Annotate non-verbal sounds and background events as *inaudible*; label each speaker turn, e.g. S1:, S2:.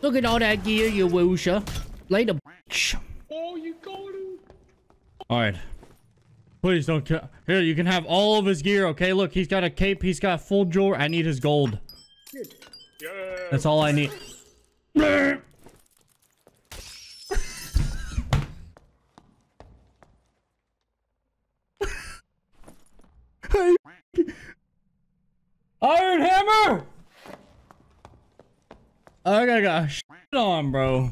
S1: Look at all that gear, you woosha. Later, bitch.
S2: Oh, you got him.
S1: All right. Please don't kill. Here, you can have all of his gear, okay? Look, he's got a cape. He's got full jewelry. I need his gold.
S2: Yeah.
S1: That's all I need. *laughs* Iron Hammer! I got got shit on, bro.